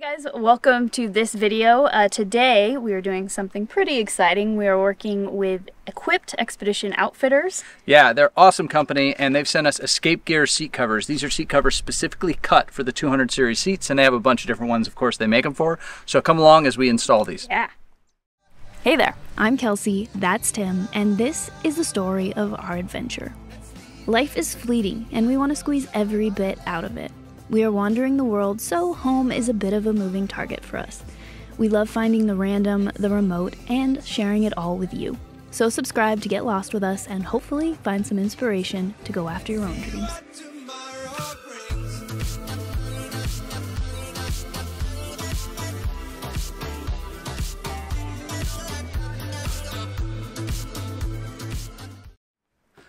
guys, welcome to this video. Uh, today we are doing something pretty exciting. We are working with Equipt Expedition Outfitters. Yeah, they're awesome company and they've sent us Escape Gear seat covers. These are seat covers specifically cut for the 200 series seats and they have a bunch of different ones of course they make them for. So come along as we install these. Yeah. Hey there, I'm Kelsey, that's Tim, and this is the story of our adventure. Life is fleeting and we want to squeeze every bit out of it. We are wandering the world, so home is a bit of a moving target for us. We love finding the random, the remote, and sharing it all with you. So subscribe to get lost with us and hopefully find some inspiration to go after your own dreams.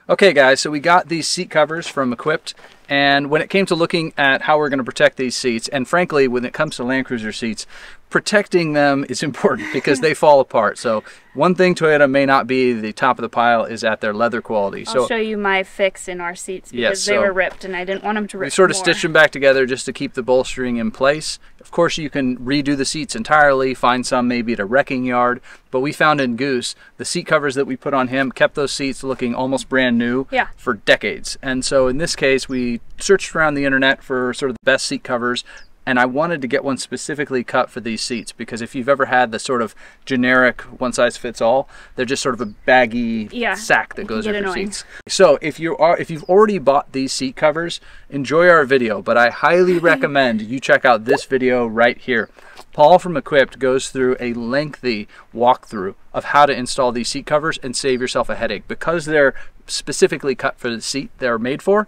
Okay guys, so we got these seat covers from Equipt and when it came to looking at how we're going to protect these seats, and frankly, when it comes to Land Cruiser seats, protecting them is important because they fall apart. So one thing Toyota may not be the top of the pile is at their leather quality. I'll so show you my fix in our seats because Yes, they so were ripped and I didn't want them to rip we sort of more. stitched them back together just to keep the bolstering in place. Of course, you can redo the seats entirely, find some maybe at a wrecking yard, but we found in Goose, the seat covers that we put on him kept those seats looking almost brand new Yeah. for decades. And so in this case, we searched around the internet for sort of the best seat covers and I wanted to get one specifically cut for these seats because if you've ever had the sort of generic one size fits all, they're just sort of a baggy Yeah, sack that goes over annoying. seats. So if you are if you've already bought these seat covers, enjoy our video, but I highly recommend you check out this video right here. Paul from Equipt goes through a lengthy walkthrough of how to install these seat covers and save yourself a headache because they're specifically cut for the seat they're made for.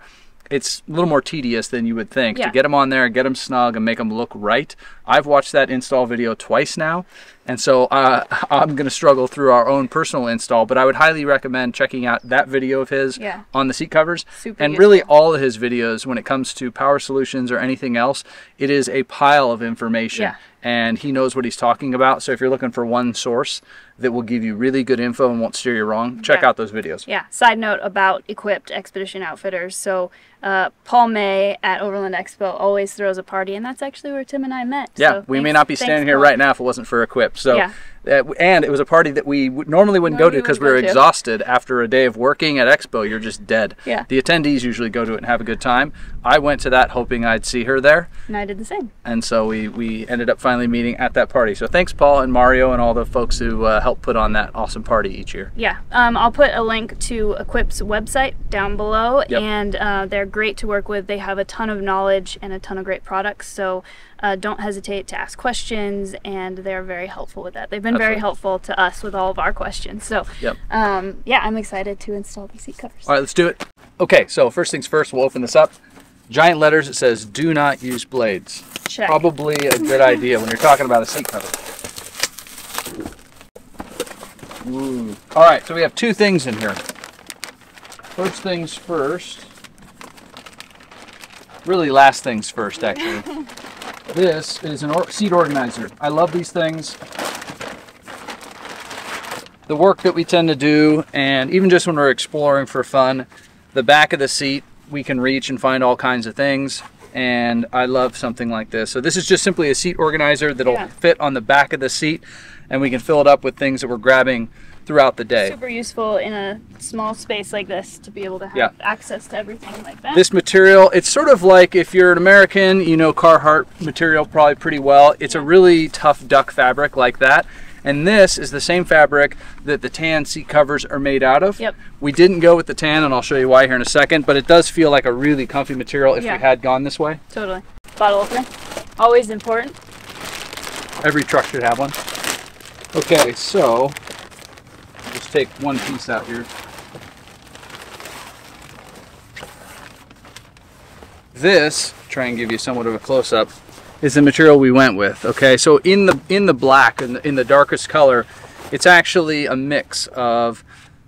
It's a little more tedious than you would think Yeah. to get them on there, get them snug, and make them look right. I've watched that install video twice now, and so uh, I'm going to struggle through our own personal install. But I would highly recommend checking out that video of his Yeah. on the seat covers, Super and really all of his videos when it comes to power solutions or anything else. It is a pile of information, Yeah. and he knows what he's talking about. So if you're looking for one source that will give you really good info and won't steer you wrong, check Yeah. out those videos. Yeah, side note about Equipt Expedition Outfitters. So, uh, Paul May at Overland Expo always throws a party, and that's actually where Tim and I met. Yeah, So we may not be standing here right now if it wasn't for Equip. So, Yeah. Uh, and it was a party that we normally wouldn't go to because we were go to. exhausted after a day of working at Expo. You're just dead. Yeah. The attendees usually go to it and have a good time. I went to that hoping I'd see her there, And I did the same. and so we we ended up finally meeting at that party. So thanks, Paul and Mario and all the folks who uh, help put on that awesome party each year. Yeah, um, I'll put a link to Equip's website down below, Yep. and uh, they're great to work with. They have a ton of knowledge and a ton of great products, so uh, don't hesitate to ask questions, and they're very helpful with that. They've been very Absolutely. helpful to us with all of our questions. So, Yep. um, yeah, I'm excited to install the seat covers. All right, let's do it. Okay, so first things first, we'll open this up. Giant letters, it says "Do not use blades." Check. Probably a good idea when you're talking about a seat cover. Ooh. All right, so we have two things in here. First things first. Really, last things first, actually. this is an or- seat organizer. I love these things. The work that we tend to do, and even just when we're exploring for fun, the back of the seat we can reach and find all kinds of things. And I love something like this. So this is just simply a seat organizer that'll Yeah. fit on the back of the seat, and we can fill it up with things that we're grabbing throughout the day. Super useful in a small space like this to be able to have Yeah. access to everything like that. This material, it's sort of like if you're an American, you know Carhartt material probably pretty well. It's a really tough duck fabric like that. And this is the same fabric that the tan seat covers are made out of. Yep. We didn't go with the tan, and I'll show you why here in a second, but it does feel like a really comfy material if Yeah. we had gone this way. totally. Bottle opener, always important. Every truck should have one. Okay, so just take one piece out here. This, try and give you somewhat of a close-up, is the material we went with. Okay, so in the in the black in the, in the darkest color, it's actually a mix of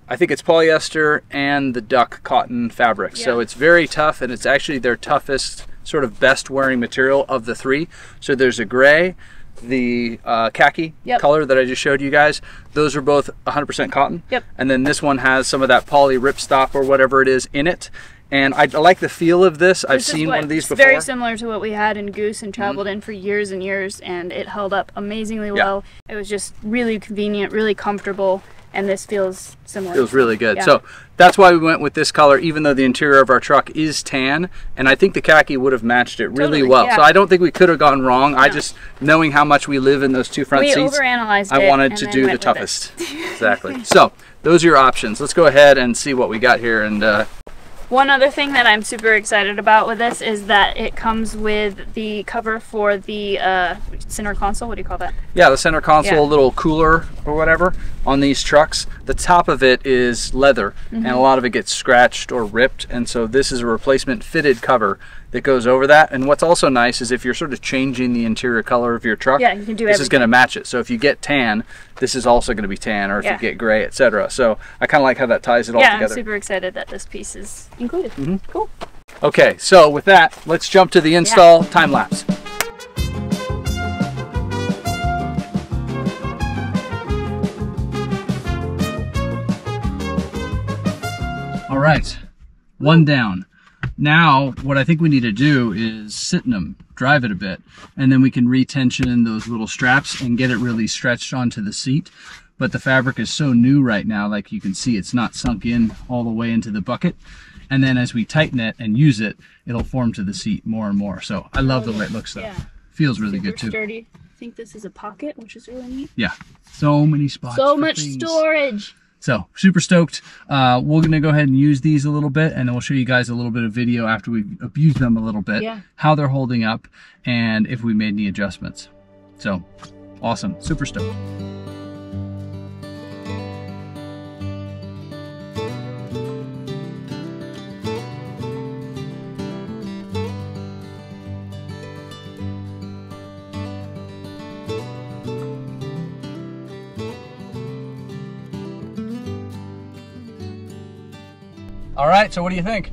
I think it's polyester and the duck cotton fabric. So it's very tough and it's actually their toughest sort of best wearing material of the three. So there's a gray, the uh, khaki Yep. color that I just showed you guys. Those are both 100% cotton. Yep. And then this one has some of that poly ripstop or whatever it is in it. And I, I like the feel of this. I've This seen one of these before. Mm-hmm. Very similar to what we had in Goose and traveled in for years and years, and it held up amazingly Yeah. well. It was just really convenient, really comfortable, and this feels similar. It feels really good. Yeah. So that's why we went with this color, even though the interior of our truck is tan, and I think the khaki would have matched it really Totally, well. yeah. So I don't think we could have gone wrong. I just knowing how much we live in those two front we seats, I wanted to do the went with it. toughest. exactly. So those are your options. Let's go ahead and see what we got here. And uh, One other thing that I'm super excited about with this is that it comes with the cover for the uh, center console. What do you call that? yeah, the center console, Yeah. a little cooler or whatever on these trucks. The top of it is leather, Mm-hmm. and a lot of it gets scratched or ripped. And so this is a replacement fitted cover that goes over that. And what's also nice is if you're sort of changing the interior color of your truck, Yeah, you can do this is going to match it. So if you get tan, this is also going to be tan, or if Yeah. you get gray, etc. So I kind of like how that ties it all yeah, I'm super excited that this piece is included. Mm-hmm. Cool. Okay, so with that, let's jump to the install time lapse. All right, one down. Now, what I think we need to do is sit in them, drive it a bit, and then we can retension those little straps and get it really stretched onto the seat. But the fabric is so new right now, like you can see, it's not sunk in all the way into the bucket. And then as we tighten it and use it, it'll form to the seat more and more. So I love the way it looks though. Yeah. Feels really Super good too. sturdy. I think this is a pocket, which is really neat. Yeah. So many spots. So much things. storage. So super stoked. Uh, we're gonna go ahead and use these a little bit, and then we'll show you guys a little bit of video after we've abused them a little bit, Yeah. how they're holding up, and if we made any adjustments. So awesome, super stoked. All right, so what do you think?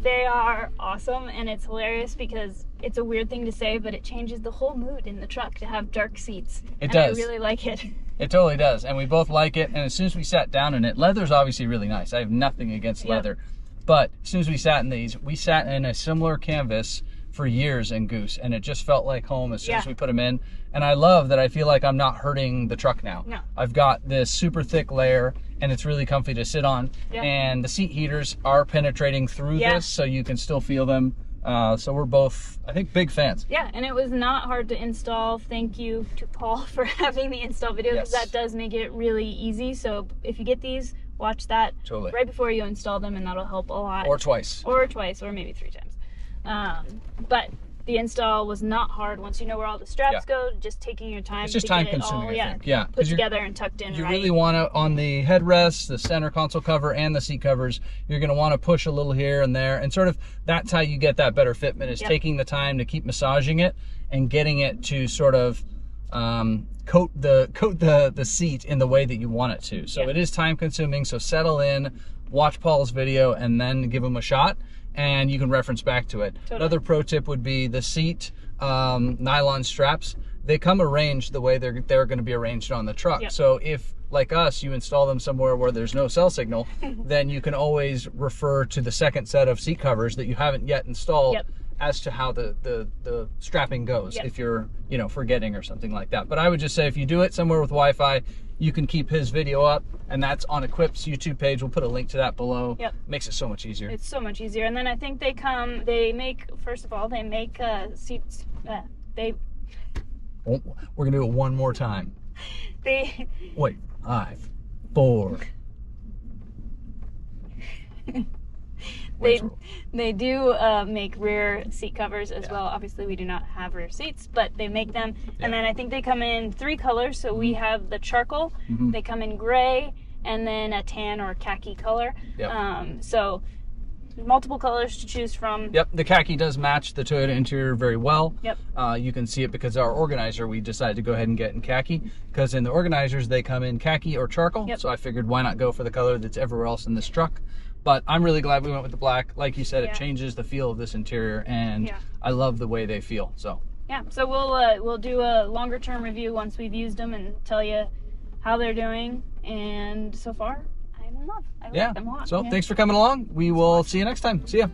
They are awesome, and it's hilarious because it's a weird thing to say, but it changes the whole mood in the truck to have dark seats. It and does. I really like it. It totally does, and we both like it. And as soon as we sat down in it, leather's obviously really nice. I have nothing against Yeah. leather, but as soon as we sat in these, we sat in a similar canvas for years in Goose, and it just felt like home as soon as we put them in. And I love that I feel like I'm not hurting the truck now. No. I've got this super thick layer, and it's really comfy to sit on. Yeah. And the seat heaters are penetrating through Yeah. this, so you can still feel them. Uh, so we're both, I think, big fans. Yeah, and it was not hard to install. Thank you to Paul for having the install video because Yes. that does make it really easy. So if you get these, watch that Totally. right before you install them, and that'll help a lot. Or twice. or twice, or maybe three times. Um, but the install was not hard once you know where all the straps Yeah. go. Just taking your time. It's just time consuming, all, I yeah, think. Yeah, put together and tucked in you right. really want to on the headrest the center console cover and the seat covers you're going to want to push a little here and there and sort of that's how you get that better fitment is Yep. taking the time to keep massaging it and getting it to sort of um, coat the coat the the seat in the way that you want it to so Yeah. it is time consuming so settle in watch paul's video and then give him a shot and you can reference back to it Totally. another pro tip would be the seat um, nylon straps they come arranged the way they're they're going to be arranged on the truck Yep. so if like us you install them somewhere where there's no cell signal then you can always refer to the second set of seat covers that you haven't yet installed Yep. As to how the, the the strapping goes Yep. if you're you know forgetting or something like that but i would just say if you do it somewhere with wi-fi you can keep his video up and that's on equip's youtube page we'll put a link to that below Yep. makes it so much easier It's so much easier. And then I think they come. They make first of all they make uh, seats. Uh, they we're gonna do it one more time they wait five four they they do uh, make rear seat covers as well. Obviously, we do not have rear seats, but they make them. Yeah. And then I think they come in three colors. So we have the charcoal. Mhm. They come in gray, and then a tan or khaki color. Yep. Um, so multiple colors to choose from. Yep, the khaki does match the Toyota interior very well. Yep. Uh, you can see it because our organizer we decided to go ahead and get in khaki because in the organizers they come in khaki or charcoal. Yep. So I figured why not go for the color that's everywhere else in this truck. But I'm really glad we went with the black. Like you said, Yeah. it changes the feel of this interior, and Yeah. I love the way they feel. So Yeah. So we'll uh, we'll do a longer term review once we've used them and tell you how they're doing. And so far, I'm in love. I Yeah. like them a lot. So Yeah. thanks for coming along. We will see you next time. See ya.